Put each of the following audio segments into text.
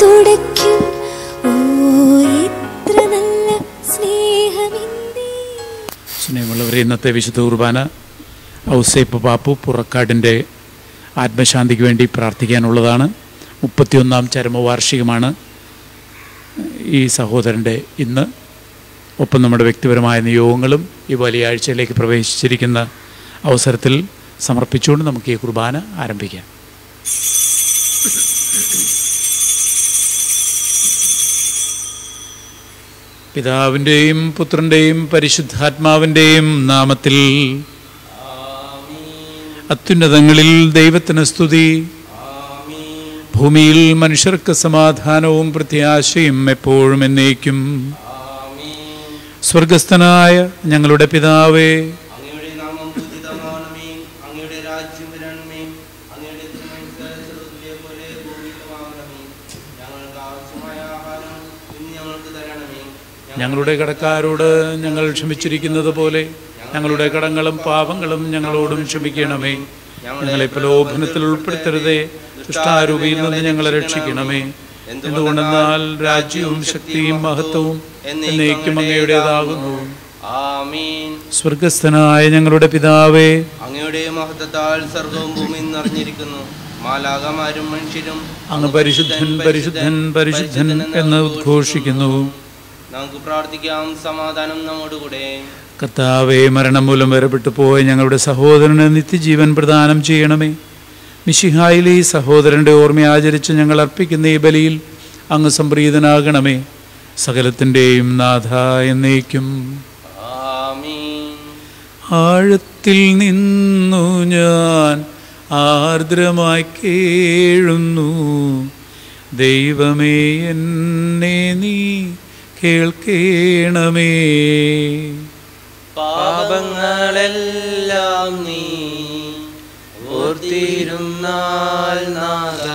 തുറക്കും. ഓ നല്ല സ്നേഹമുള്ളവരെ ഇന്നത്തെ വിശുദ്ധ കുർബാന ഔസേപ്പ് പാപ്പു പുറക്കാടിന്റെ ആത്മശാന്തിക്ക് വേണ്ടി പ്രാർത്ഥിക്കാനുള്ളതാണ്. മുപ്പത്തിയൊന്നാം ചരമവാർഷികമാണ് ഈ സഹോദരന്റെ ഇന്ന്. ഒപ്പം നമ്മുടെ വ്യക്തിപരമായ നിയോഗങ്ങളും ഈ വലിയ ആഴ്ചയിലേക്ക് പ്രവേശിച്ചിരിക്കുന്ന അവസരത്തിൽ സമർപ്പിച്ചുകൊണ്ട് നമുക്ക് ഈ കുർബാന ആരംഭിക്കാം. പിതാവിന്റെയും പുത്രന്റെയും പരിശുദ്ധാത്മാവിന്റെയും നാമത്തിൽ അത്യുന്നതങ്ങളിൽ ദൈവത്തിന് സ്തുതി. ഭൂമിയിൽ മനുഷ്യർക്ക് സമാധാനവും പ്രത്യാശയും എപ്പോഴും എന്നേക്കും. സ്വർഗസ്ഥനായ ഞങ്ങളുടെ പിതാവേ. ഞങ്ങളുടെ കടക്കാരോട് ഞങ്ങൾ ക്ഷമിച്ചിരിക്കുന്നത് പോലെ ഞങ്ങളുടെ കടങ്ങളും പാപങ്ങളും ഞങ്ങളോടും ക്ഷമിക്കണമേ. ഞങ്ങളെ പ്രലോഭനത്തിൽ ഉൾപ്പെടുത്തരുതേ. ദുഷ്ടാരൂപിയിൽ നിന്ന് ഞങ്ങളെ രക്ഷിക്കണമേ. എന്തുകൊണ്ടെന്നാൽ രാജ്യവും ശക്തിയും മഹത്വവും എന്നേക്കും അങ്ങയുടേതാകുന്നു. സ്വർഗസ്ഥനായ ഞങ്ങളുടെ പിതാവേ അങ്ങയുടെ മഹത്വത്താൽ സർഗവും ഭൂമിയും നിറഞ്ഞിരിക്കുന്നു. മാലാകമാരും മനുഷ്യരും അങ്ങ് പരിശുദ്ധൻ പരിശുദ്ധൻ പരിശുദ്ധൻ എന്ന് ഉദ്ഘോഷിക്കുന്നു. നമുക്ക് പ്രാർത്ഥിക്കാം സമാധാനം നമ്മോടുകൂടെ കർത്താവെ മരണം മൂലം വരപ്പെട്ടു പോയ ഞങ്ങളുടെ സഹോദരന് നിത്യജീവൻ പ്രദാനം ചെയ്യണമേ. മിശിഹായിലെ ഈ സഹോദരന്റെ ഓർമ്മ ആചരിച്ച് ഞങ്ങൾ അർപ്പിക്കുന്ന ഈ ബലിയിൽ അങ്ങ് സംപ്രീതനാകണമേ. സകലത്തിന്റെയും നാഥ എന്നേക്കും. ആഴത്തിൽ നിന്നു ഞാൻ ആർദ്രമായി കേഴുന്നു. ദൈവമേ എന്നെ നീ കേൾക്കേണമേ. പാപങ്ങളെല്ലാം നീ ഓർത്തിരുന്നാൽ നാഥ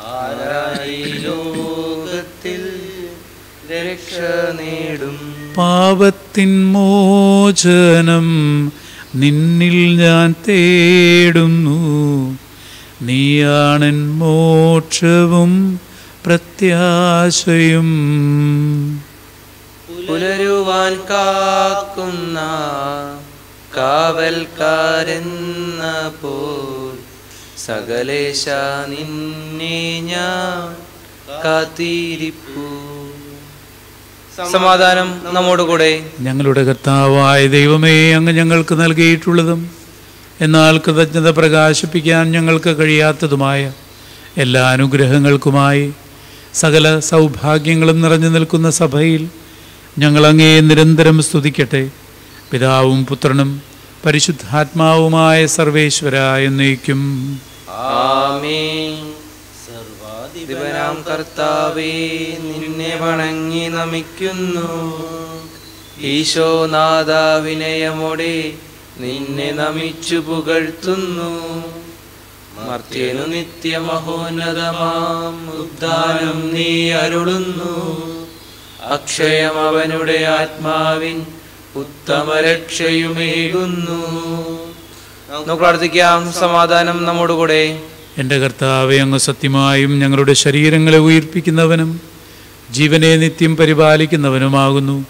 ആരായി ലോകത്തിൽ രക്ഷ നേടും? പാപത്തിൻ മോചനം നിന്നിൽ ഞാൻ തേടുന്നു. നീയാണൻ മോക്ഷവും പ്രത്യാശയും. പുലരുവാൻ കാക്കുന്ന കാവൽക്കാരെന്ന പോൽ സകലേശ നിന്നെ ഞാൻ കാത്തിരിപ്പു. സമാധാനം നമ്മോടുകൂടെ. ഞങ്ങളുടെ കർത്താവായ ദൈവമേ അങ്ങ് ഞങ്ങൾക്ക് നൽകിയിട്ടുള്ളതും എന്നാൽ കൃതജ്ഞത പ്രകാശിപ്പിക്കാൻ ഞങ്ങൾക്ക് കഴിയാത്തതുമായ എല്ലാ അനുഗ്രഹങ്ങൾക്കുമായി സകല സൗഭാഗ്യങ്ങളും നിറഞ്ഞു നിൽക്കുന്ന സഭയിൽ ഞങ്ങളങ്ങേ നിരന്തരം സ്തുതിക്കട്ടെ. പിതാവും പുത്രനും പരിശുദ്ധാത്മാവുമായ സർവേശ്വര എന്നേക്കും. സർവാധിപനാം കർത്താവേ നിന്നെ വണങ്ങി നമിക്കുന്നു. ഈശോനാഥ വിനയമോടെ നിന്നെ നമിച്ചു പുകഴ്ത്തുന്നു. മർത്യനു നിത്യമഹോന്നതമാം ഉദ്ധാനം നീ അരുളുന്നു. അക്ഷയം അവനുടെ ആത്മാവിൻ ഉത്തമ രക്ഷയുമേകുന്നു നമുക്ക് പ്രാർത്ഥിക്കാം സമാധാനം നമ്മോടുകൂടെ. എന്റെ കർത്താവെ അങ്ങ് സത്യമായും ഞങ്ങളുടെ ശരീരങ്ങളെ ഉയർപ്പിക്കുന്നവനും ജീവനെ നിത്യം പരിപാലിക്കുന്നവനുമാകുന്നു.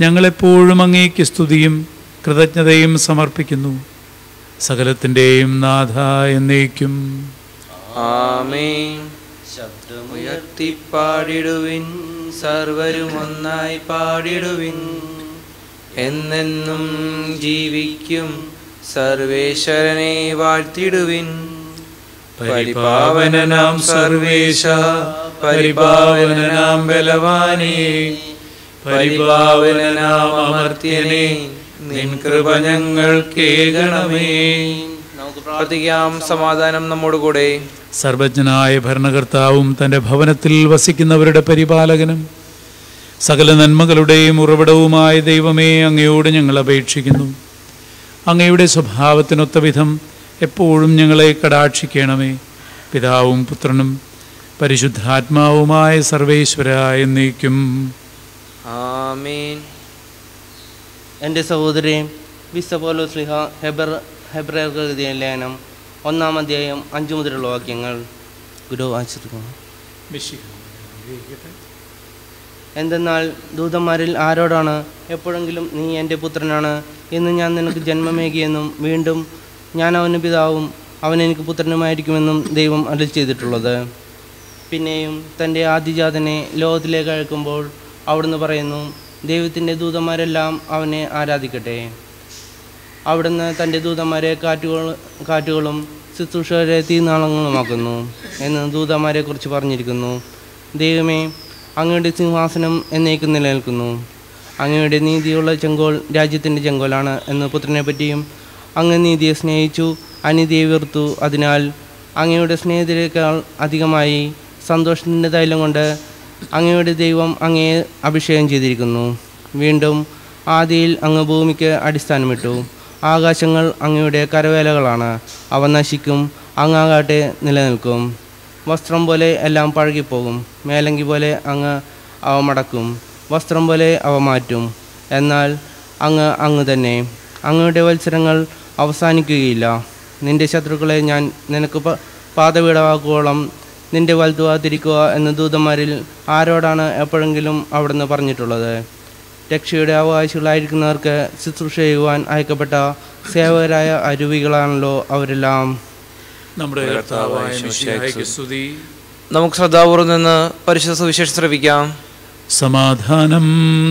ഞങ്ങളെപ്പോഴും അങ്ങേക്ക് സ്തുതിയും കൃതജ്ഞതയും സമർപ്പിക്കുന്നു. സകലത്തിന്റെയും നാഥ എന്നേക്കും. ആമേ ശബ്ദമുയർത്തി പാടിടുവിൻ സർവരും ഒന്നായി പാടിടുവിൻ. എന്നെന്നും ജീവിക്കും. സർവേശ്വരനെ വാഴ്ത്തിടുവിൻ. പരിപാവനനാം സർവേശ പരിപാവനനാം ബലവാനേ. പരിപാവനനാം അമർത്യനെ നിൻ കൃപ ഞങ്ങൾ കേകണമേ നമുക്ക് പ്രാർത്ഥിക്കാം സമാധാനം നമ്മോടുകൂടെ സർവജ്ഞനായ ഭരണകർത്താവും തന്റെ ഭവനത്തിൽ വസിക്കുന്നവരുടെ പരിപാലകനും സകല നന്മകളുടെയും ഉറവിടവുമായ ദൈവമേ അങ്ങയോട് ഞങ്ങൾ അപേക്ഷിക്കുന്നു. അങ്ങയുടെ സ്വഭാവത്തിനൊത്ത വിധം എപ്പോഴും ഞങ്ങളെ കടാക്ഷിക്കണമേ. പിതാവും പുത്രനും പരിശുദ്ധാത്മാവുമായ സർവേശ്വര എന്നേക്കും. ആമേൻ. എന്റെ സഹോദരി വിശ്വപോലോ ശ്രീഹ സ്ലിഹ ഹെബർ ഹെബ്രേർക്ക് എഴുതിയ ലേഖനം ഒന്നാം അധ്യായം അഞ്ചു മുതലുള്ള വാക്യങ്ങൾ. ഗുരു വായിച്ചിരിക്കുന്നു. എന്തെന്നാൽ ദൂതന്മാരിൽ ആരോടാണ്? എപ്പോഴെങ്കിലും നീ എന്റെ പുത്രനാണ് എന്ന് ഞാൻ നിനക്ക് ജന്മമേകിയെന്നും വീണ്ടും ഞാൻ അവന് പിതാവും അവൻ എനിക്ക് പുത്രനുമായിരിക്കുമെന്നും ദൈവം അരുൾ ചെയ്തിട്ടുള്ളത്. പിന്നെയും തന്റെ ആദിജാതനെ ലോകത്തിലേക്ക് അയക്കുമ്പോൾ അവിടുന്ന് പറയുന്നു ദൈവത്തിന്റെ ദൂതന്മാരെല്ലാം അവനെ ആരാധിക്കട്ടെ. അവിടുന്ന് തന്റെ ദൂതന്മാരെ കാറ്റുകൾ കാറ്റുകളും ശുശ്രൂഷകരെ തീനാളങ്ങളുമാക്കുന്നു എന്ന് ദൂതന്മാരെക്കുറിച്ച് പറഞ്ഞിരിക്കുന്നു. ദൈവമേ അങ്ങയുടെ സിംഹാസനം എന്നേക്കും നിലനിൽക്കുന്നു. അങ്ങയുടെ നീതിയുള്ള ചെങ്കോൽ രാജ്യത്തിന്റെ ചെങ്കോലാണ് എന്ന് പുത്രനെ പറ്റിയും അങ്ങ് നീതിയെ സ്നേഹിച്ചു അനീതിയെ വെറുത്തു. അതിനാൽ അങ്ങയുടെ സ്നേഹത്തിനേക്കാൾ അധികമായി സന്തോഷത്തിന്റെ തൈലം കൊണ്ട് അങ്ങയുടെ ദൈവം അങ്ങയെ അഭിഷേകം ചെയ്തിരിക്കുന്നു. വീണ്ടും ആദിയിൽ അങ്ങ് ഭൂമിക്ക് അടിസ്ഥാനമിട്ടു. ആകാശങ്ങൾ അങ്ങയുടെ കരവേലകളാണ്. അവ നശിക്കും അങ്ങാകാട്ടെ നിലനിൽക്കും. വസ്ത്രം പോലെ എല്ലാം പഴകിപ്പോകും. മേലങ്കി പോലെ അങ്ങ് അവ മടക്കും. വസ്ത്രം പോലെ അവ മാറ്റും. എന്നാൽ അങ്ങ് അങ്ങ് തന്നെ. അങ്ങയുടെ മത്സരങ്ങൾ അവസാനിക്കുകയില്ല. നിന്റെ ശത്രുക്കളെ ഞാൻ നിനക്ക് പ- പാതവീടമാക്കുവോളം നിന്റെ വലുതുവാതിരിക്കുക എന്ന ദൂതന്മാരിൽ ആരോടാണ് എപ്പോഴെങ്കിലും അവിടുന്ന് പറഞ്ഞിട്ടുള്ളത്? രക്ഷയുടെ അവകാശികളായിരിക്കുന്നവർക്ക് ശുശ്രൂഷ ചെയ്യുവാൻ അയക്കപ്പെട്ട സേവകരായ അരുവികളാണല്ലോ അവരെല്ലാം. നമ്മുടെ സ്തുതി. നമുക്ക് ശ്രദ്ധാപൂർവം നിന്ന് പരിശുദ്ധ സുവിശേഷം ശ്രവിക്കാം. സമാധാനം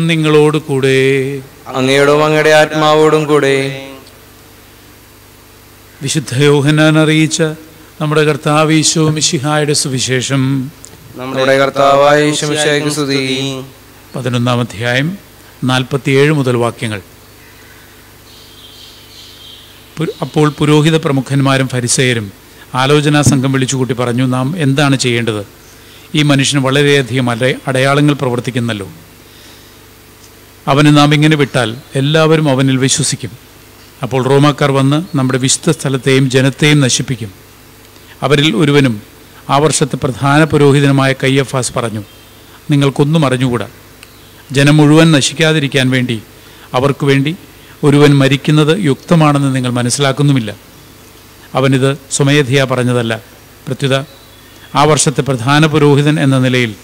നിങ്ങളോട് കൂടെ. അങ്ങയോടും അങ്ങയുടെ ആത്മാവോടും കൂടെ. വിശുദ്ധ യോഹനാൻ അറിയിച്ച നമ്മുടെ കർത്താവ് ഈശോ മിശിഹായുടെ സുവിശേഷം. നമ്മുടെ കർത്താവായ സ്തുതി. പതിനൊന്നാം അധ്യായം നാൽപ്പത്തിയേഴ് മുതൽ വാക്യങ്ങൾ. അപ്പോൾ പുരോഹിത പ്രമുഖന്മാരും ഫരിസേയരും ആലോചനാ സംഘം വിളിച്ചുകൂട്ടി പറഞ്ഞു നാം എന്താണ് ചെയ്യേണ്ടത്? ഈ മനുഷ്യന് വളരെയധികം അട അടയാളങ്ങൾ പ്രവർത്തിക്കുന്നല്ലോ. അവന് നാം ഇങ്ങനെ വിട്ടാൽ എല്ലാവരും അവനിൽ വിശ്വസിക്കും. അപ്പോൾ റോമാക്കാർ വന്ന് നമ്മുടെ വിശുദ്ധ സ്ഥലത്തെയും ജനത്തെയും നശിപ്പിക്കും. അവരിൽ ഒരുവനും ആ വർഷത്തെ പ്രധാന പുരോഹിതനുമായ കയ്യഫാസ് പറഞ്ഞു നിങ്ങൾക്കൊന്നും അറിഞ്ഞുകൂടാ. ജനം മുഴുവൻ നശിക്കാതിരിക്കാൻ വേണ്ടി അവർക്കു വേണ്ടി ഒരുവൻ മരിക്കുന്നത് യുക്തമാണെന്ന് നിങ്ങൾ മനസ്സിലാക്കുന്നുമില്ല. അവനിത് സ്വമേധയാ പറഞ്ഞതല്ല. പ്രത്യുത ആ വർഷത്തെ പ്രധാന പുരോഹിതൻ എന്ന നിലയിൽ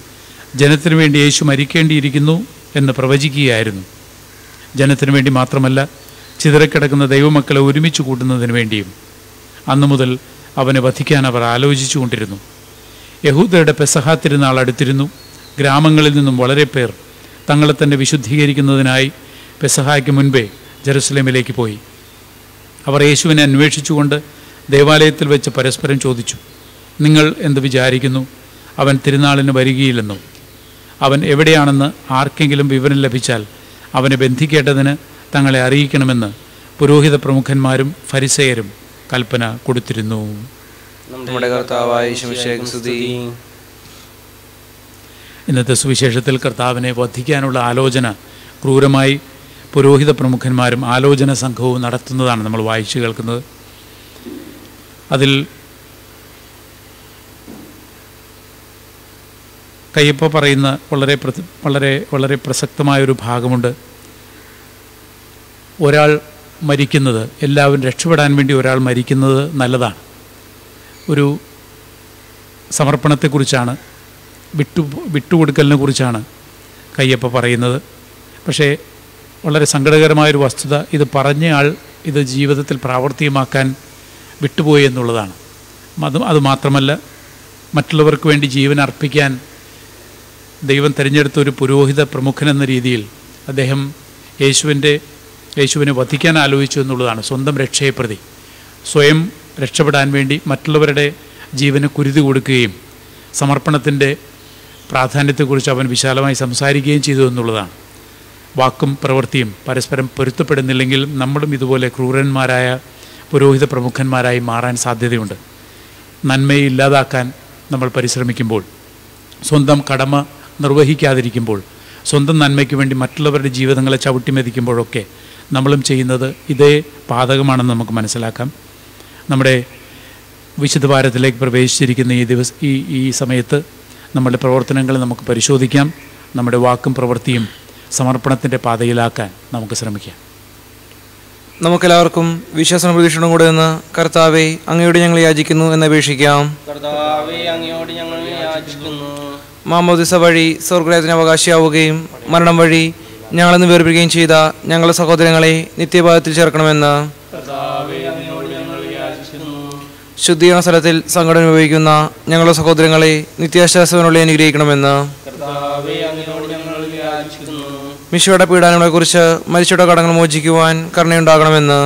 ജനത്തിനു വേണ്ടി യേശു മരിക്കേണ്ടിയിരിക്കുന്നു എന്ന് പ്രവചിക്കുകയായിരുന്നു. ജനത്തിനു വേണ്ടി മാത്രമല്ല ചിതറക്കിടക്കുന്ന ദൈവമക്കളെ ഒരുമിച്ച് കൂട്ടുന്നതിന് വേണ്ടിയും അന്നു മുതൽ അവനെ വധിക്കാൻ അവർ ആലോചിച്ചു കൊണ്ടിരുന്നു യഹൂദരുടെ പെസഹ തിരുനാൾ അടുത്തിരുന്നു. ഗ്രാമങ്ങളിൽ നിന്നും വളരെ പേർ തങ്ങളെ തന്നെ വിശുദ്ധീകരിക്കുന്നതിനായി പെസഹായ്ക്ക് മുൻപേ ജെറുസലേമിലേക്ക് പോയി. അവർ യേശുവിനെ അന്വേഷിച്ചുകൊണ്ട് ദേവാലയത്തിൽ വെച്ച് പരസ്പരം ചോദിച്ചു നിങ്ങൾ എന്ത് വിചാരിക്കുന്നു? അവൻ തിരുനാളിന് വരികയില്ലെന്നും അവൻ എവിടെയാണെന്ന് ആർക്കെങ്കിലും വിവരം ലഭിച്ചാൽ അവനെ ബന്ധിക്കേണ്ടതിന് തങ്ങളെ അറിയിക്കണമെന്ന് പുരോഹിത പ്രമുഖന്മാരും ഫരിസേയരും കൽപ്പന കൊടുത്തിരുന്നു. നമ്മുടെ ഇന്നത്തെ സുവിശേഷത്തിൽ കർത്താവിനെ വധിക്കാനുള്ള ആലോചന ക്രൂരമായി പുരോഹിത പ്രമുഖന്മാരും ആലോചന സംഘവും നടത്തുന്നതാണ് നമ്മൾ വായിച്ചു കേൾക്കുന്നത്. അതിൽ കയ്യപ്പ പറയുന്ന വളരെ വളരെ വളരെ പ്രസക്തമായൊരു ഭാഗമുണ്ട്. ഒരാൾ മരിക്കുന്നത് എല്ലാവരും രക്ഷപ്പെടാൻ വേണ്ടി ഒരാൾ മരിക്കുന്നത് നല്ലതാണ്. ഒരു സമർപ്പണത്തെക്കുറിച്ചാണ് വിട്ടു വിട്ടുകൊടുക്കലിനെ കുറിച്ചാണ് കയ്യപ്പ പറയുന്നത്. പക്ഷേ വളരെ സങ്കടകരമായൊരു വസ്തുത ഇത് പറഞ്ഞയാൾ ഇത് ജീവിതത്തിൽ പ്രാവർത്തികമാക്കാൻ വിട്ടുപോയി എന്നുള്ളതാണ്. അത് അത് മാത്രമല്ല മറ്റുള്ളവർക്ക് വേണ്ടി ജീവൻ അർപ്പിക്കാൻ ദൈവം തിരഞ്ഞെടുത്ത ഒരു പുരോഹിത പ്രമുഖൻ എന്ന രീതിയിൽ അദ്ദേഹം യേശുവിന്റെ യേശുവിനെ വധിക്കാൻ ആലോചിച്ചു എന്നുള്ളതാണ് സ്വന്തം രക്ഷയെ പ്രതി. സ്വയം രക്ഷപ്പെടാൻ വേണ്ടി മറ്റുള്ളവരുടെ ജീവന് കുരുതി കൊടുക്കുകയും സമർപ്പണത്തിന്റെ പ്രാധാന്യത്തെക്കുറിച്ച് അവൻ വിശാലമായി സംസാരിക്കുകയും ചെയ്തു എന്നുള്ളതാണ്. വാക്കും പ്രവൃത്തിയും പരസ്പരം പൊരുത്തപ്പെടുന്നില്ലെങ്കിൽ നമ്മളും ഇതുപോലെ ക്രൂരന്മാരായ പുരോഹിത പ്രമുഖന്മാരായി മാറാൻ സാധ്യതയുണ്ട്. നന്മയെ ഇല്ലാതാക്കാൻ നമ്മൾ പരിശ്രമിക്കുമ്പോൾ സ്വന്തം കടമ നിർവഹിക്കാതിരിക്കുമ്പോൾ സ്വന്തം നന്മയ്ക്ക് വേണ്ടി മറ്റുള്ളവരുടെ ജീവിതങ്ങളെ ചവിട്ടിമെതിക്കുമ്പോഴൊക്കെ നമ്മളും ചെയ്യുന്നത് ഇതേ പാതകമാണെന്ന് നമുക്ക് മനസ്സിലാക്കാം. നമ്മുടെ വിശുദ്ധ ഭാരതത്തിലേക്ക് പ്രവേശിച്ചിരിക്കുന്ന ഈ ദിവസം ഈ ഈ സമയത്ത് നമ്മുടെ പ്രവർത്തനങ്ങൾ നമുക്ക് പരിശോധിക്കാം. നമ്മുടെ വാക്കും പ്രവൃത്തിയും സമർപ്പണത്തിന്റെ പാതയിലാക്കാൻ നമുക്ക് ശ്രമിക്കാം. നമുക്കെല്ലാവർക്കും വിശ്വാസം പ്രതീക്ഷയോടും കൂടെ നിന്ന് കർത്താവെ അങ്ങയോട് ഞങ്ങൾ യാചിക്കുന്നു എന്ന് അപേക്ഷിക്കാം. കർത്താവെ അങ്ങയോട് ഞങ്ങൾ യാചിക്കുന്നു. മാമോദിസ വഴി സ്വർഗരാജന അവകാശിയാവുകയും മരണം വഴി ഞങ്ങളെന്ന് വേർപിരിക്കുകയും ചെയ്ത ഞങ്ങളുടെ സഹോദരങ്ങളെ നിത്യഭാഗത്തിൽ ചേർക്കണമെന്ന് ശുദ്ധീകരണ സ്ഥലത്തിൽ സംഘടന ഉപയോഗിക്കുന്ന ഞങ്ങളുടെ സഹോദരങ്ങളെ നിത്യാശ്വാസത്തിനുള്ളിൽ അനുഗ്രഹിക്കണമെന്ന് കർത്താവെ മിശയുടെ പീഡനങ്ങളെക്കുറിച്ച് മരിച്ചയുടെ കടങ്ങൾ മോചിക്കുവാൻ കരുണയുണ്ടാകണമെന്ന്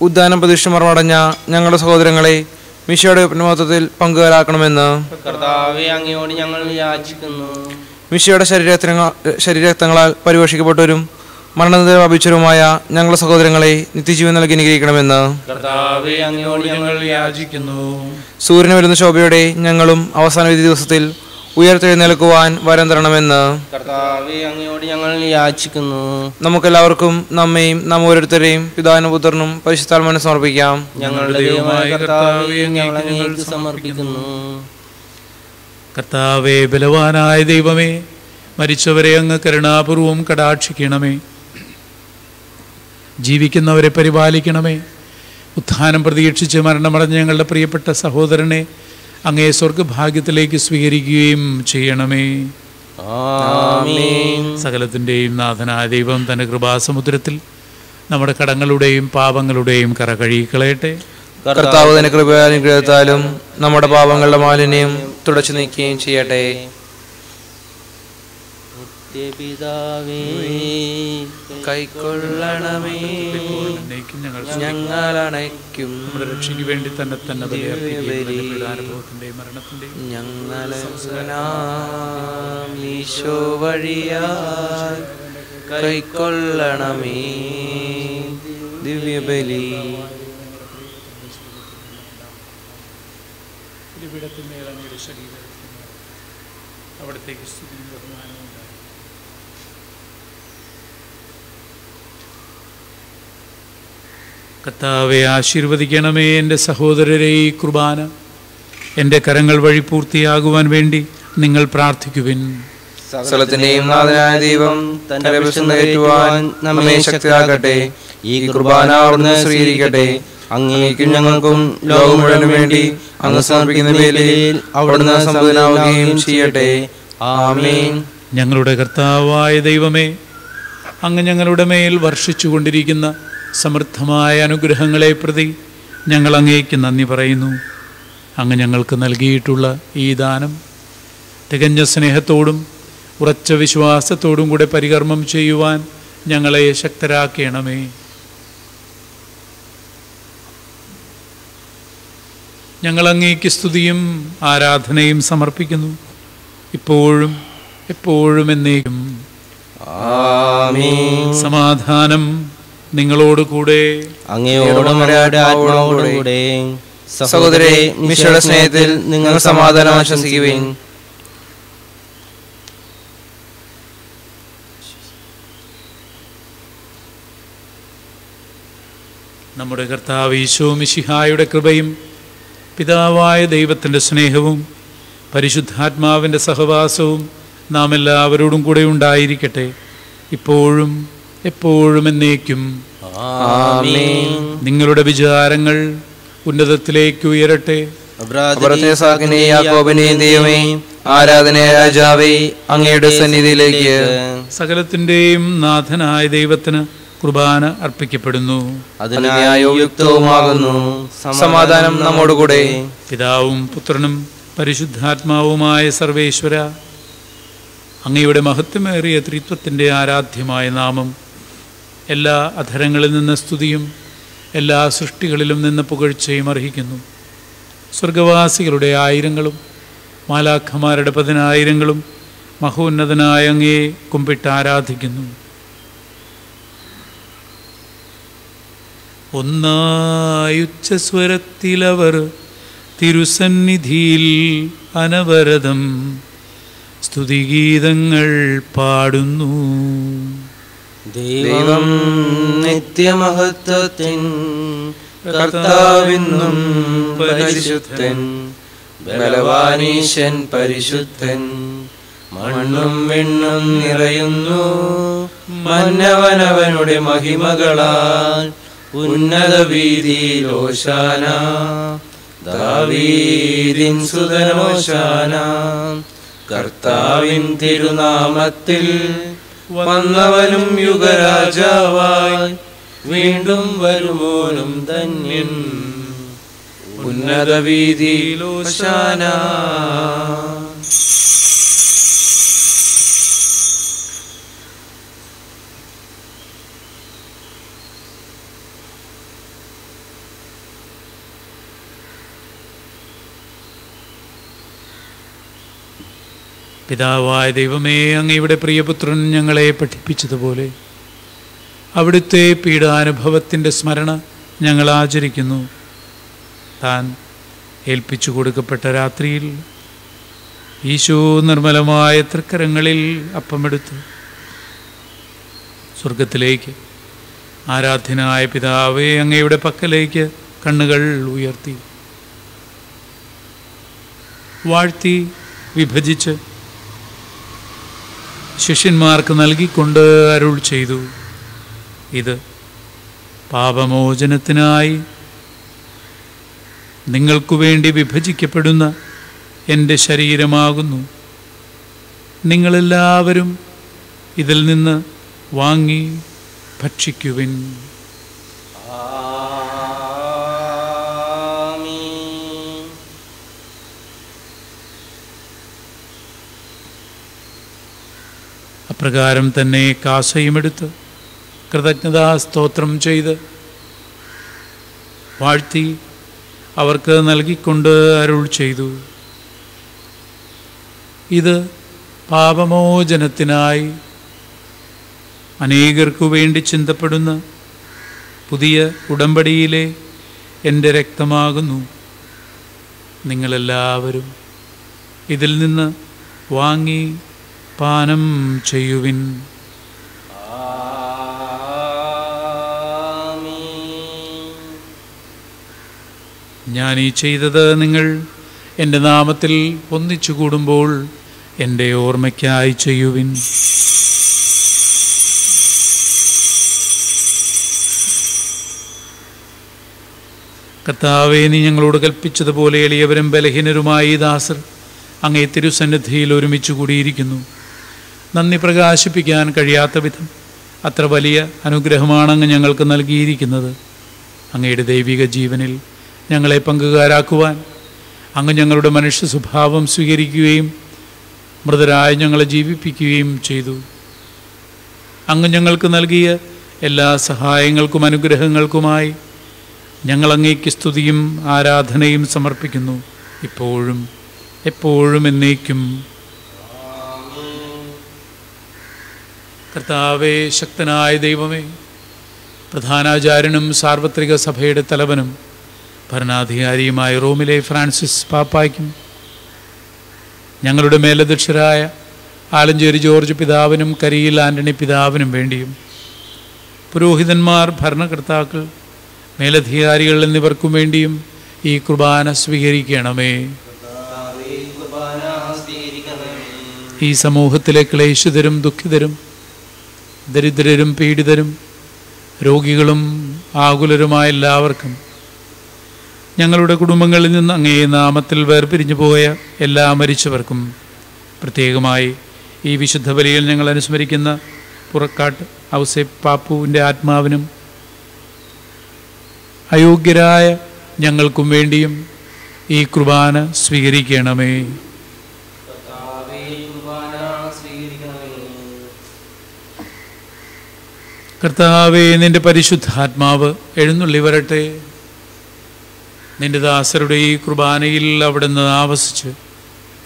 ഉദ്യാനം പ്രതിഷ്ഠമർമടഞ്ഞ ഞങ്ങളുടെ സഹോദരങ്ങളെ മിശയുടെ ഉന്നമത്വത്തിൽ പങ്കുകാരാക്കണമെന്ന് മിശയുടെ ശരീരത്തിന ശരീരരക്തങ്ങളാൽ പരിപോഷിക്കപ്പെട്ടവരും മരണനില പ്രാപിച്ചവരുമായ ഞങ്ങളുടെ സഹോദരങ്ങളെ നിത്യജീവൻ നൽകി അനുഗ്രഹിക്കണമെന്ന് സൂര്യന് വരുന്ന ശോഭയുടെ ഞങ്ങളും അവസാന വിധി ദിവസത്തിൽ ഉയർത്തെഴുന്നേൽക്കുവാൻ വരം തരണമെന്ന് കർത്താവെ അങ്ങയോട് ഞങ്ങൾ യാചിക്കുന്നു. നമുക്കെല്ലാവർക്കും നമ്മയും നാം ഓരോരുത്തരെയും പിതാവിനും പുത്രനും പരിശുദ്ധാത്മാവിനെ സമർപ്പിക്കാം. ഞങ്ങളുടെ സമർപ്പിക്കുന്നു. കർത്താവേ ബലവാനായ ദൈവമേ മരിച്ചവരെ അങ്ങ് കരുണാപൂർവം കടാക്ഷിക്കണമേ. ജീവിക്കുന്നവരെ പരിപാലിക്കണമേ. ഉത്ഥാനം പ്രതീക്ഷിച്ച് മരണമടഞ്ഞ ഞങ്ങളുടെ പ്രിയപ്പെട്ട സഹോദരനെ അങ്ങേ സ്വർഗഭാഗ്യത്തിലേക്ക് സ്വീകരിക്കുകയും ചെയ്യണമേ. ആമേൻ. സകലത്തിന്റെയും നാഥനായ ദൈവം തന്റെ കൃപാസമുദ്രത്തിൽ നമ്മുടെ കടങ്ങളുടെയും പാപങ്ങളുടെയും കറ കഴുകിക്കളയട്ടെ. കർത്താവ് തന്നെ കൃപയാനുഗ്രഹത്താലും നമ്മുടെ പാപങ്ങളുടെ മാലിന്യം തുടച്ചു നീക്കുകയും ചെയ്യട്ടെ. നിത്യപിതാവേ. കൈക്കൊള്ളണമേ. ഞങ്ങൾ അണയ്ക്കും നമ്മുടെ രക്ഷയ്ക്ക് വേണ്ടി തന്നെ തന്നെ പീഡാനുഭവത്തിന്റെയും മരണത്തിന്റെയും ഞങ്ങളെ ഈശോ വഴിയാൽ കൈക്കൊള്ളണമേ. ദിവ്യബലി. അങ്ങയുടെ അവിടത്തേക്ക് സ്ഥിതി ബഹുമാനവും കർത്താവെ ആശീർവദിക്കണമേ എന്റെ സഹോദരരെ ഈ കുർബാന. എന്റെ കരങ്ങൾ വഴി പൂർത്തിയാകുവാൻ വേണ്ടി നിങ്ങൾ പ്രാർത്ഥിക്കുവിൻ. സ്ഥലത്തിന്റെയും നാഥനായ ദൈവം തന്റെ ഏറ്റുവാൻ നമ്മെ ശക്തരാക്കട്ടെ. ഈ കുർബാന അവിടുന്ന് സ്വീകരിക്കട്ടെ. അങ്ങേക്കും ഞങ്ങൾക്കും ലോകം മുഴുവനും വേണ്ടി അങ്ങ് സമർപ്പിക്കുന്ന വേലയിൽ അവിടുന്ന് സമ്പന്നനാവുകയും ചെയ്യട്ടെ. ആമേൻ. ഞങ്ങളുടെ കർത്താവായ ദൈവമേ അങ്ങ് ഞങ്ങളുടെ മേൽ വർഷിച്ചുകൊണ്ടിരിക്കുന്ന സമൃദ്ധമായ അനുഗ്രഹങ്ങളെ പ്രതി ഞങ്ങൾ അങ്ങേക്ക് നന്ദി പറയുന്നു. അങ്ങ് ഞങ്ങൾക്ക് നൽകിയിട്ടുള്ള ഈ ദാനം തികഞ്ഞ സ്നേഹത്തോടും ഉറച്ച വിശ്വാസത്തോടും കൂടെ പരികർമ്മം ചെയ്യുവാൻ ഞങ്ങളെ ശക്തരാക്കണമേ. ഞങ്ങൾ അങ്ങേക്ക് സ്തുതിയും ആരാധനയും സമർപ്പിക്കുന്നു. ഇപ്പോഴും എപ്പോഴും എന്നേക്കും. സമാധാനം നിങ്ങളോട് കൂടെ. അങ്ങയോടും അങ്ങയുടെ ആത്മാവോടും കൂടെ. സഹോദരെ മിശയുടെ സ്നേഹത്തിൽ നിങ്ങൾ സമാധാനം ആശംസിക്കുകയും നമ്മുടെ കർത്താവ് ഈശോ മിശിഹായുടെ കൃപയും പിതാവായ ദൈവത്തിന്റെ സ്നേഹവും പരിശുദ്ധാത്മാവിന്റെ സഹവാസവും നാം എല്ലാവരോടും കൂടെ ഉണ്ടായിരിക്കട്ടെ. ഇപ്പോഴും എപ്പോഴും എന്നേക്കും. നിങ്ങളുടെ വിചാരങ്ങൾ ഉന്നതത്തിലേക്ക് ഉയരട്ടെ. ദൈവമേ ആരാധന രാജാവേ അങ്ങയുടെ സന്നിധിയിലേക്ക്. സകലത്തിന്റെയും നാഥനായ ദൈവത്തിന് കുർബാന അർപ്പിക്കപ്പെടുന്നു. സമാധാനം നമ്മോടുകൂടെ. പിതാവും പുത്രനും പരിശുദ്ധാത്മാവുമായ സർവേശ്വര അങ്ങയുടെ മഹത്വമേറിയ ത്രിത്വത്തിന്റെ ആരാധ്യമായ നാമം എല്ലാ അധരങ്ങളിൽ നിന്ന് സ്തുതിയും എല്ലാ സൃഷ്ടികളിലും നിന്ന് പുകഴ്ചയും അർഹിക്കുന്നു. സ്വർഗവാസികളുടെ ആയിരങ്ങളും മാലാഖമാരുടെ പതിനായിരങ്ങളും മഹോന്നതനായ അങ്ങയെ കുമ്പിട്ട് ആരാധിക്കുന്നു. ഒന്നായുച്ചസ്വരത്തിലവർ തിരുസന്നിധിയിൽ അനവരതം സ്തുതിഗീതങ്ങൾ പാടുന്നു. ദൈവം നിത്യമഹത്വത്തിൻ കർത്താവിന്നും പരിശുദ്ധൻ ബലവാനീശൻ പരിശുദ്ധൻ. മണ്ണും വെണ്ണും നിറയുന്നു മന്നവനവനുടെ മഹിമകളാൽ ഉന്നത വീതിയിലോശാന ദാവീദിൻ സുതനോശാന കർത്താവിൻ തിരുനാമത്തിൽ വന്നവനും യുഗരാജാവായി വീണ്ടും വരുമോനും ധന്യൻ. ഉന്നത വീതിയിലോശാന പിതാവായ ദൈവമേ അങ്ങയുടെ പ്രിയപുത്രൻ ഞങ്ങളെ പഠിപ്പിച്ചതുപോലെ അവിടുത്തെ പീഡാനുഭവത്തിന്റെ സ്മരണ ഞങ്ങൾ ആചരിക്കുന്നു. താൻ ഏൽപ്പിച്ചു കൊടുക്കപ്പെട്ട രാത്രിയിൽ ഈശോ നിർമ്മലമായ തൃക്കരങ്ങളിൽ അപ്പമെടുത്ത്. സ്വർഗത്തിലേക്ക് ആരാധ്യനായ പിതാവേ അങ്ങയുടെ പക്കലേക്ക് കണ്ണുകൾ ഉയർത്തി. വാഴ്ത്തി വിഭജിച്ച് ശിഷ്യന്മാർക്ക് നൽകിക്കൊണ്ട് അരുൾ ചെയ്തു. ഇത് പാപമോചനത്തിനായി നിങ്ങൾക്കു വേണ്ടി വിഭജിക്കപ്പെടുന്ന എന്റെ ശരീരമാകുന്നു. നിങ്ങളെല്ലാവരും ഇതിൽ നിന്ന് വാങ്ങി ഭക്ഷിക്കുവിൻ. അപ്രകാരം തന്നെ കാസയുമെടുത്ത് കൃതജ്ഞതാ സ്തോത്രം ചെയ്ത് വാഴ്ത്തി അവർക്ക് നൽകിക്കൊണ്ട് അരുൾ ചെയ്തു. ഇത് പാപമോചനത്തിനായി അനേകർക്കു വേണ്ടി ചിന്തപ്പെടുന്ന പുതിയ ഉടമ്പടിയിലെ എന്റെ രക്തമാകുന്നു. നിങ്ങളെല്ലാവരും ഇതിൽ നിന്ന് വാങ്ങി പാനം ചെയ്യുവിൻ. ഞാൻ ഈ ചെയ്തത് നിങ്ങൾ എന്റെ നാമത്തിൽ ഒന്നിച്ചു കൂടുമ്പോൾ എന്റെ ഓർമ്മയ്ക്കായി ചെയ്യുവിൻ. കർത്താവെ നീ ഞങ്ങളോട് കൽപ്പിച്ചതുപോലെ എളിയവരും ബലഹീനരുമായി ദാസർ അങ്ങേ തിരുസന്നിധിയിൽ ഒരുമിച്ച് കൂടിയിരിക്കുന്നു. നന്ദി പ്രകാശിപ്പിക്കാൻ കഴിയാത്ത വിധം അത്ര വലിയ അനുഗ്രഹമാണ് അങ്ങ് ഞങ്ങൾക്ക് നൽകിയിരിക്കുന്നത്. അങ്ങയുടെ ദൈവിക ജീവനിൽ ഞങ്ങളെ പങ്കുകാരാക്കുവാൻ അങ്ങ് ഞങ്ങളുടെ മനുഷ്യ സ്വഭാവം സ്വീകരിക്കുകയും മൃതരായ ഞങ്ങളെ ജീവിപ്പിക്കുകയും ചെയ്തു. അങ്ങ് ഞങ്ങൾക്ക് നൽകിയ എല്ലാ സഹായങ്ങൾക്കും അനുഗ്രഹങ്ങൾക്കുമായി ഞങ്ങൾ അങ്ങേക്ക് സ്തുതിയും ആരാധനയും സമർപ്പിക്കുന്നു. ഇപ്പോഴും എപ്പോഴും എന്നേക്കും. കർത്താവേ ശക്തനായ ദൈവമേ പ്രധാനാചാര്യനും സാർവത്രിക സഭയുടെ തലവനും ഭരണാധികാരിയുമായ റോമിലെ ഫ്രാൻസിസ് പാപ്പായ്ക്കും ഞങ്ങളുടെ മേലധ്യക്ഷരായ ആലഞ്ചേരി ജോർജ് പിതാവിനും കരിയിൽ ആന്റണി പിതാവിനും വേണ്ടിയും പുരോഹിതന്മാർ ഭരണകർത്താക്കൾ മേലധികാരികൾ എന്നിവർക്കും വേണ്ടിയും ഈ കുർബാന സ്വീകരിക്കണമേ. ഈ സമൂഹത്തിലെ ക്ലേശിതരും ദുഃഖിതരും ദരിദ്രരും പീഡിതരും രോഗികളും ആകുലരുമായ എല്ലാവർക്കും ഞങ്ങളുടെ കുടുംബങ്ങളിൽ നിന്ന് അങ്ങേ നാമത്തിൽ വേർപിരിഞ്ഞു പോയ എല്ലാ മരിച്ചവർക്കും പ്രത്യേകമായി ഈ വിശുദ്ധ ബലിയിൽ ഞങ്ങൾ അനുസ്മരിക്കുന്ന പുറക്കാട്ട് ഔസേ പാപ്പുവിന്റെ ആത്മാവിനും അയോഗ്യരായ ഞങ്ങൾക്കും വേണ്ടിയും ഈ കുർബാന സ്വീകരിക്കണമേ സ്വീകരിക്കണമേ. കർത്താവേ നിന്റെ പരിശുദ്ധാത്മാവ് എഴുന്നള്ളി വരട്ടെ. നിന്റെ ദാസരുടെ ഈ കുർബാനയിൽ അവിടുന്ന് ആവസിച്ച്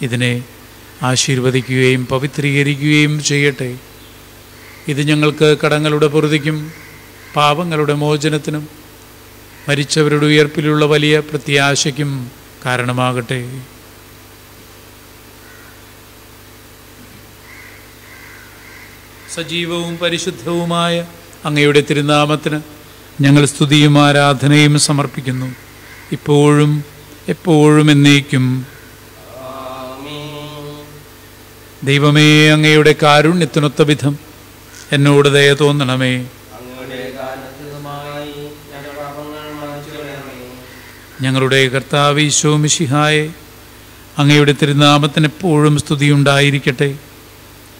ഇതിനെ ആശീർവദിക്കുകയും പവിത്രീകരിക്കുകയും ചെയ്യട്ടെ. ഇത് ഞങ്ങൾക്ക് കടങ്ങളുടെ പൊറുതിക്കും പാപങ്ങളുടെ മോചനത്തിനും മരിച്ചവരുടെ ഉയർപ്പിലുള്ള വലിയ പ്രത്യാശയ്ക്കും കാരണമാകട്ടെ. സജീവവും പരിശുദ്ധവുമായ അങ്ങയുടെ തിരുനാമത്തിന് ഞങ്ങൾ സ്തുതിയും ആരാധനയും സമർപ്പിക്കുന്നു. ഇപ്പോഴും എപ്പോഴും എന്നേക്കും. ദൈവമേ അങ്ങയുടെ കാരുണ്യത്തിനൊത്ത വിധം എന്നോട് ദയ തോന്നണമേ. ഞങ്ങളുടെ കർത്താവ് ഈശോ മിഷിഹായെ അങ്ങയുടെ തിരുനാമത്തിന് എപ്പോഴും സ്തുതിയുണ്ടായിരിക്കട്ടെ.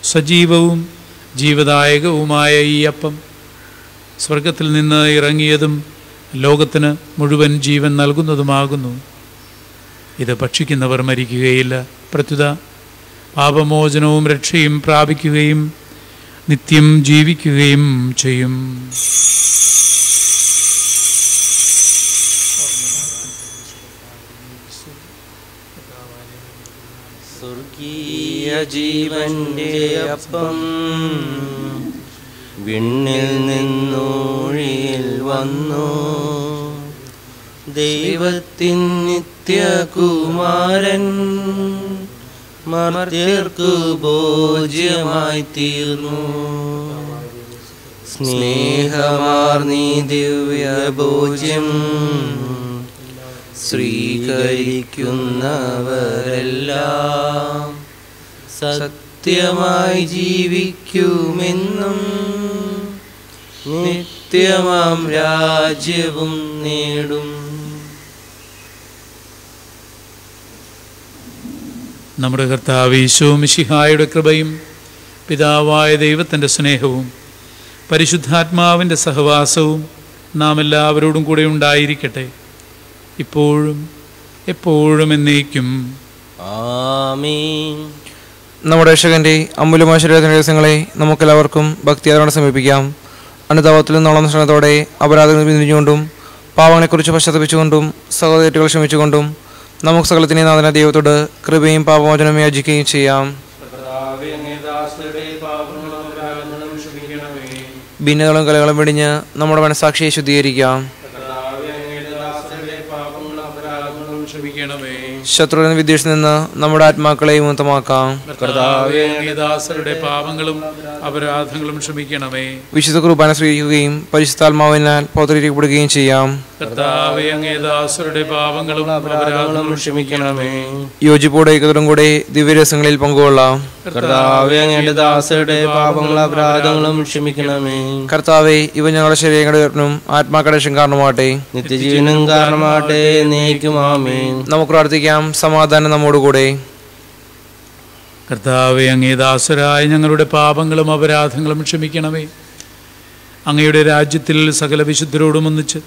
സജീവവും ജീവദായകവുമായ ഈ അപ്പം സ്വർഗത്തിൽ നിന്ന് ഇറങ്ങിയതും ലോകത്തിന് മുഴുവൻ ജീവൻ നൽകുന്നതുമാകുന്നു. ഇത് ഭക്ഷിക്കുന്നവർ മരിക്കുകയില്ല. പ്രത്യുത പാപമോചനവും രക്ഷയും പ്രാപിക്കുകയും നിത്യം ജീവിക്കുകയും ചെയ്യും. സ്വർഗീയ ജീവന്റെ അപ്പം വിണ്ണിൽ നിന്നൂഴിയിൽ വന്നു. ദൈവത്തിൻ നിത്യകുമാരൻ മർത്യർക്കു ഭോജ്യമായി തീർന്നു. സ്നേഹമാർന്നീ ദിവ്യഭോജ്യം സ്വീകരിക്കുന്നവരെല്ലാം സത്യമായി ജീവിക്കുമെന്നും നിത്യമാം രാജ്യവും നേടും. നമ്മുടെ കർത്താവ് ഈശോ മിശിഹായുടെ കൃപയും പിതാവായ ദൈവത്തിന്റെ സ്നേഹവും പരിശുദ്ധാത്മാവിന്റെ സഹവാസവും നാം എല്ലാവരോടും കൂടെ ഉണ്ടായിരിക്കട്ടെ. ഇപ്പോഴും എപ്പോഴും എന്നേക്കും. ആമീൻ. നമ്മുടെ രക്ഷകന്റെ അമൂല്യമായ ശരീരത്തിന്റെ ദിവസങ്ങളെ നമുക്കെല്ലാവർക്കും ഭക്തിയാദരോടെ സമീപിക്കാം അനുതാപത്തിൽ നിന്നോളം ശ്രമത്തോടെ അപരാധങ്ങൾ പിന്തിരിഞ്ഞുകൊണ്ടും പാവങ്ങളെക്കുറിച്ച് പശ്ചാത്തപിച്ചുകൊണ്ടും സഹോദരറ്റുകൾ ക്ഷമിച്ചുകൊണ്ടും നമുക്ക് സകലത്തിനെ നാഥന ദൈവത്തോട് കൃപയും പാപമോചനവും യാചിക്കുകയും ചെയ്യാം. ഭിന്നതകളും കലകളും വെടിഞ്ഞ് നമ്മുടെ മനസാക്ഷിയെ ശുദ്ധീകരിക്കാം. ക്ഷമിക്കണമേ. ശത്രുവിന് വിദ്വേഷ നിന്ന് നമ്മുടെ ആത്മാക്കളെ വിമുക്തമാക്കാം. കർത്താവേ ദാസരുടെ പാപങ്ങളും അപരാധങ്ങളും ക്ഷമിക്കണമേ. വിശുദ്ധ കുർബാന സ്വീകരിക്കുകയും പരിശുദ്ധാത്മാവിനാൽ പൗത്രീകരിക്കപ്പെടുകയും ചെയ്യാം. കർത്താവേ അങ്ങേ ദാസരുടെ പാപങ്ങളും അപരാധങ്ങളും ക്ഷമിക്കണമേ. യോജിപ്പോടെ ഏകതരം കൂടെ ദിവ്യരസങ്ങളിൽ പങ്കുകൊള്ളാം. കർത്താവെ അങ്ങയുടെ ദാസരുടെ പാപങ്ങളും അപരാധങ്ങളും ക്ഷമിക്കണമേ. കർത്താവെ ഇവ ഞങ്ങളുടെ ശരീരങ്ങളുടെ ഉയർന്നും ആത്മാക്കളുടെ കാരണമാട്ടെ നിത്യജീവനും കാരണമാട്ടെ നീക്കും ആമേൻ. നമുക്ക് പ്രാർത്ഥിക്കാം. സമാധാനം നമ്മോടുകൂടെ. കർത്താവെ അങ്ങേ ദാസരായ ഞങ്ങളുടെ പാപങ്ങളും അപരാധങ്ങളും ക്ഷമിക്കണമേ. അങ്ങയുടെ രാജ്യത്തിൽ സകല വിശുദ്ധരോടും ഒന്നിച്ച്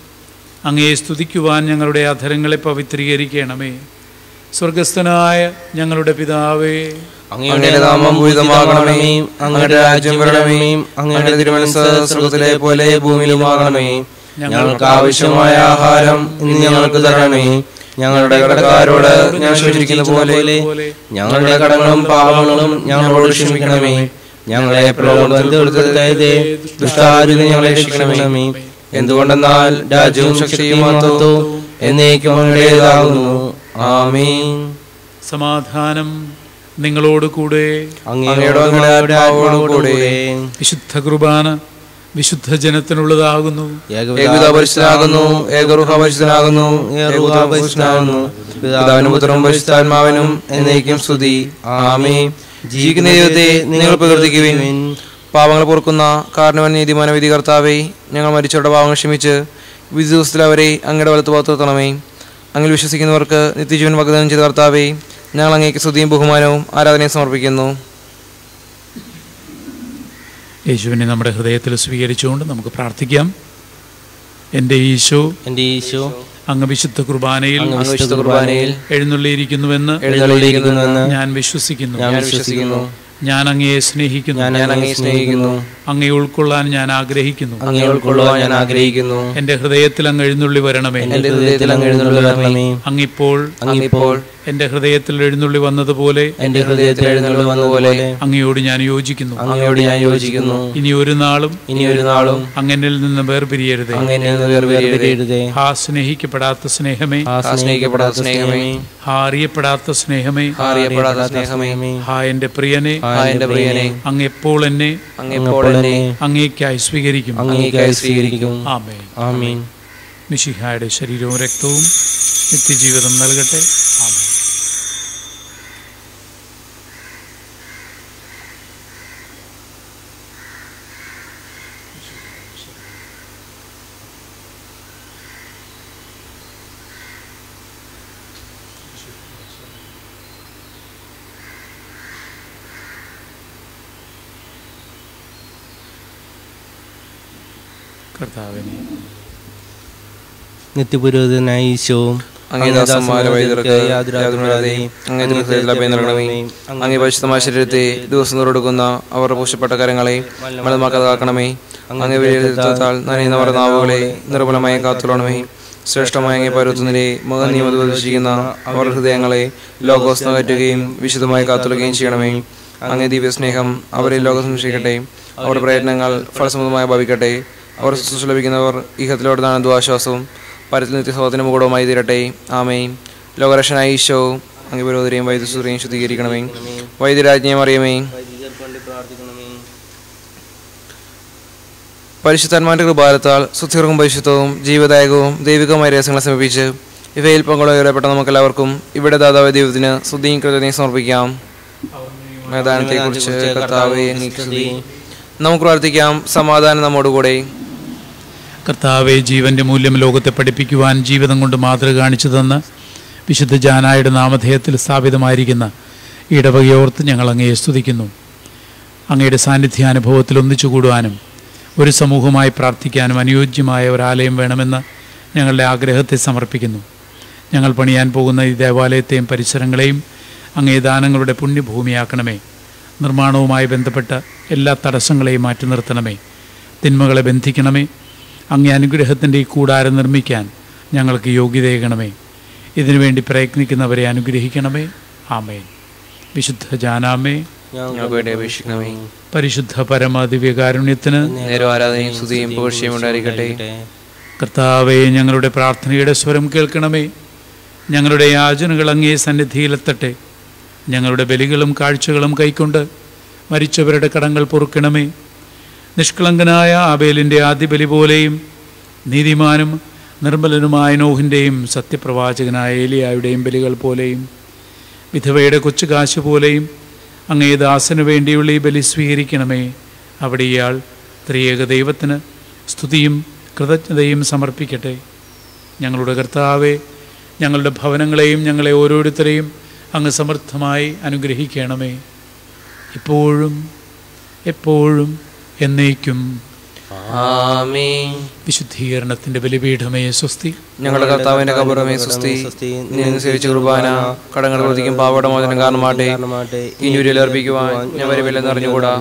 അങ്ങയെ സ്തുതിക്കുവാൻ ഞങ്ങളുടെ അധരങ്ങളെ പവിത്രീകരിക്കണമേ. സ്വർഗസ്ഥനായ ഞങ്ങളുടെ പിതാവേ. അങ്ങയുടെ നാമം ഭൂതമാകണമേ അങ്ങയുടെ രാജ്യം വരണമേ. അങ്ങയുടെ തിരുമനസ് സ്വർഗത്തിലെ പോലെ ഭൂമിയിലുമാകണമേ. ഞങ്ങൾക്ക് ആവശ്യമായ ആഹാരം ഇന്ന് ഞങ്ങൾക്ക് തരണമേ. ഞങ്ങളുടെ കടക്കാരോട് ഞാൻ ക്ഷമിച്ചിരിക്കുന്ന പോലെ ഞങ്ങളുടെ കടങ്ങളും പാപങ്ങളും ഞങ്ങളോട് ക്ഷമിക്കണമേ. ഞങ്ങളെ പ്രലോഭനത്തിൽപ്പെടുത്തരുതേ ദുഷ്ടാരുതി ഞങ്ങളെ രക്ഷിക്കണമേ. എന്തുകൊണ്ടെന്നാൽ രാജ്യവും ശക്തിയും എന്നേക്കും അങ്ങയുടേതാകുന്നു. ആമീൻ. സമാധാനം നിങ്ങളോട് കൂടെ. ആത്മാവോടുകൂടെ വിശുദ്ധ കുർബാന വിശുദ്ധ ജനത്തിനുള്ളതാകുന്നു. ഏകപിതാ പരിശുദ്ധനാകുന്നു ഏകറുഹ പരിശുദ്ധനാകുന്നു ഏകപുത്ര പരിശുദ്ധനാകുന്നു പിതാവിനും പുത്രനും പരിശുദ്ധാത്മാവിനും എന്നേക്കും സ്തുതി. ആമേ ജീവിക്കുന്ന ദൈവത്തെ നിങ്ങൾ പ്രകീർത്തിക്കുവിൻ. പാവങ്ങൾ പൊറുക്കുന്ന കാരണവൻ നീതിമാന വിധി കർത്താവേ ഞങ്ങൾ മരിച്ചവരുടെ പാവങ്ങൾ ക്ഷമിച്ച് വിധി ദിവസത്തിൽ അവരെ അങ്ങയുടെ വലത്ത് പാത്രത്തണമേ അങ്ങിൽ വിശ്വസിക്കുന്നവർക്ക് നിത്യജീവൻ വാഗ്ദാനം ചെയ്ത കർത്താവേ ഞങ്ങൾ അങ്ങേക്ക് സ്തുതിയും ബഹുമാനവും ആരാധനയും സമർപ്പിക്കുന്നു. യേശുവിനെ നമ്മുടെ ഹൃദയത്തിൽ സ്വീകരിച്ചുകൊണ്ട് നമുക്ക് പ്രാർത്ഥിക്കാം. എന്റെ ഈശോ എന്റെ ഈശോ അങ്ങ് വിശുദ്ധ കുർബാനയിൽ അങ്ങ് വിശുദ്ധ കുർബാനയിൽ എഴുന്നള്ളിയിരിക്കുന്നുവെന്ന് എഴുന്നള്ളിയിരിക്കുന്നുവെന്ന് ഞാൻ വിശ്വസിക്കുന്നു. ഞാൻ വിശ്വസിക്കുന്നു. ഞാൻ അങ്ങയെ സ്നേഹിക്കുന്നു. ഞാൻ അങ്ങയെ സ്നേഹിക്കുന്നു. അങ്ങയെ ഉൾക്കൊള്ളാൻ ഞാൻ ആഗ്രഹിക്കുന്നു. അങ്ങയെ ഉൾക്കൊള്ളാൻ ഞാൻ ആഗ്രഹിക്കുന്നു. എന്റെ ഹൃദയത്തിൽ അങ്ങ് എഴുന്നള്ളി വരണമേ. എന്റെ ഹൃദയത്തിൽ അങ്ങ് എഴുന്നള്ളി വരണമേ. അങ്ങിപ്പോൾ അങ്ങിപ്പോൾ എന്റെ ഹൃദയത്തിൽ എഴുന്നള്ളി വന്നതുപോലെ എന്റെ ഹൃദയത്തിൽ എഴുന്നള്ളി വന്നതുപോലെ അങ്ങയോട് ഞാൻ യോജിക്കുന്നു. അങ്ങയോട് ഞാൻ യോജിക്കുന്നു. ഇനി ഒരു നാളും ഇനി ഒരു നാളും അങ്ങനിൽ നിന്ന് വേർപിരിയരുതേ. നിന്ന് വേർപിരിയരുതേ. ആ സ്നേഹിക്കപ്പെടാത്ത സ്നേഹമേ. ആ സ്നേഹിക്കപ്പെടാത്ത സ്നേഹമേ. ആ അറിയപ്പെടാത്ത സ്നേഹമേ. അറിയപ്പെടാത്ത സ്നേഹമേ. ആ എന്റെ പ്രിയനെ. ആ എന്റെ പ്രിയനെ. അങ്ങ് എപ്പോൾ എന്നെ അങ്ങെപ്പോൾ എന്നെ അങ്ങേക്കായി സ്വീകരിക്കും. അങ്ങേക്കായി സ്വീകരിക്കും. ആമേ ആമീൻ. മിശിഹായുടെ ശരീരവും രക്തവും നിത്യജീവിതം നൽകട്ടെ. ആമേ കർത്താവിനെ നിത്യപുരോഹിതനായ ഈശോ അങ്ങേ ദാസന്മാരെ വൈദ്യർക്ക് യാതൊരാതെ അങ്ങേ ഹൃദയത്തിൽ അഭയം നൽകണമേ അങ്ങേ പരിശുദ്ധമായ ശരീരത്തെ ദിവസം തോറെടുക്കുന്ന അവർ പൂശപ്പെട്ട കരങ്ങളെ മലമാക്കാതാക്കണമേ. അങ്ങേ വിലയിരുത്താൽ നനയുന്നവർ നാവുകളെ നിർബലമായി കാത്തുകൊള്ളണമേ. ശ്രേഷ്ഠമായ അങ്ങേ പരുത്തുനിലെ മുഖം നിയമതിച്ചിരിക്കുന്ന അവർ ഹൃദയങ്ങളെ ലോകോസ്ന വിശദമായി വിശുദ്ധമായി കാത്തുള്ളുകയും ചെയ്യണമേ. അങ്ങേ ദിവ്യ സ്നേഹം അവരെ ലോകം സംരക്ഷിക്കട്ടെ. അവരുടെ പ്രയത്നങ്ങൾ ഫലസമൃദ്ധമായി ഭവിക്കട്ടെ. അവർ ശുശ്രൂഷ ലഭിക്കുന്നവർ ഇഹത്തിലോടുന്ന ദ്വാശ്വാസവും പരത്തിൽ നിത്യസോധന മുകൂടവുമായി തീരട്ടെ. ആമേൻ. ലോകരക്ഷനായ ഈശോ അങ്ങ് വിരോധരെയും വൈദ്യുസുരെയും ശുദ്ധീകരിക്കണമേ. വൈദ്യരാജ്ഞയും അറിയമേ പരിശുദ്ധാത്മാന്റെ കൃപാലത്താൽ സുസ്ഥിരവും പരിശുദ്ധവും ജീവദായകവും ദൈവികവുമായ രഹസ്യങ്ങളെ സമീപിച്ച് ഇവയിൽ പങ്കുളയപ്പെട്ട നമുക്കെല്ലാവർക്കും ഇവിടെ ദാതാവ് ദൈവത്തിന് സ്തുതിയും കൃതജ്ഞയും സമർപ്പിക്കാം. മൈതാനത്തെക്കുറിച്ച് കർത്താവെ. നമുക്ക് പ്രാർത്ഥിക്കാം. സമാധാനം നമ്മോടുകൂടെ. കർത്താവെ ജീവന്റെ മൂല്യം ലോകത്തെ പഠിപ്പിക്കുവാൻ ജീവിതം കൊണ്ട് മാതൃക കാണിച്ചു തന്ന് വിശുദ്ധ ജാനായുടെ നാമധേയത്തിൽ സ്ഥാപിതമായിരിക്കുന്ന ഇടവകയോർത്ത് ഞങ്ങൾ അങ്ങയെ സ്തുതിക്കുന്നു. അങ്ങയുടെ സാന്നിധ്യാനുഭവത്തിൽ ഒന്നിച്ചു കൂടുവാനും ഒരു സമൂഹമായി പ്രാർത്ഥിക്കാനും അനുയോജ്യമായ ഒരാലയം വേണമെന്ന് ഞങ്ങളുടെ ആഗ്രഹത്തെ സമർപ്പിക്കുന്നു. ഞങ്ങൾ പണിയാൻ പോകുന്ന ഈ ദേവാലയത്തെയും പരിസരങ്ങളെയും അങ്ങേ ദാനങ്ങളുടെ പുണ്യഭൂമിയാക്കണമേ. നിർമ്മാണവുമായി ബന്ധപ്പെട്ട എല്ലാ തടസ്സങ്ങളെയും മാറ്റി നിർത്തണമേ. തിന്മകളെ ബന്ധിക്കണമേ. അങ്ങേ അനുഗ്രഹത്തിന്റെ ഈ കൂടാരം നിർമ്മിക്കാൻ ഞങ്ങൾക്ക് യോഗ്യതയേകണമേ. ഇതിനുവേണ്ടി പ്രയത്നിക്കുന്നവരെ അനുഗ്രഹിക്കണമേ. ആമേൻ. വിശുദ്ധ ജാനാമേ. ഞങ്ങളുടെ അപേക്ഷിക്കണമേ. പരിശുദ്ധ പരമാദിവ്യകാരുണ്യത്തിന് ആരാധനയും സ്തുതിയും പുകഴ്ചയും ഉണ്ടായിരിക്കട്ടെ. കർത്താവെ ഞങ്ങളുടെ പ്രാർത്ഥനയുടെ സ്വരം കേൾക്കണമേ. ഞങ്ങളുടെ യാചനകൾ അങ്ങേ സന്നിധിയിലെത്തട്ടെ. ഞങ്ങളുടെ ബലികളും കാഴ്ചകളും കൈക്കൊണ്ട് മരിച്ചവരുടെ കടങ്ങൾ പൊറുക്കണമേ. നിഷ്കളങ്കനായ ആബേലിന്റെ ആദ്യ ബലി പോലെയും നീതിമാനും നിർമ്മലനുമായ നോഹിന്റെയും സത്യപ്രവാചകനായ ഏലിയായുടെയും ബലികൾ പോലെയും വിധവയുടെ കൊച്ചു കാശ് പോലെയും അങ്ങേ ദാസനു വേണ്ടിയുള്ള ഈ ബലി സ്വീകരിക്കണമേ. അവിടെ ഇയാൾ ത്രിയേക ദൈവത്തിന് സ്തുതിയും കൃതജ്ഞതയും സമർപ്പിക്കട്ടെ. ഞങ്ങളുടെ കർത്താവെ ഞങ്ങളുടെ ഭവനങ്ങളെയും ഞങ്ങളെ ഓരോരുത്തരെയും അങ്ങ് സമർത്ഥമായി അനുഗ്രഹിക്കണമേ. ഇപ്പോഴും എപ്പോഴും എന്നേക്കും. വിശുദ്ധീകരണത്തിന്റെ ബലിപീഠമേ സ്വസ്തി. ഞങ്ങളുടെ കർത്താവിന്റെ കബറമേ സ്വസ്തി. നീ സേവിച്ച കുർബാന കടങ്ങൾ പ്രതിക്കും പാവടമോചനം കാരണമാട്ടെ ഇനിയൊരു അർപ്പിക്കുവാൻ ഞാൻ വരുമില്ലെന്ന് അറിഞ്ഞുകൂടാ.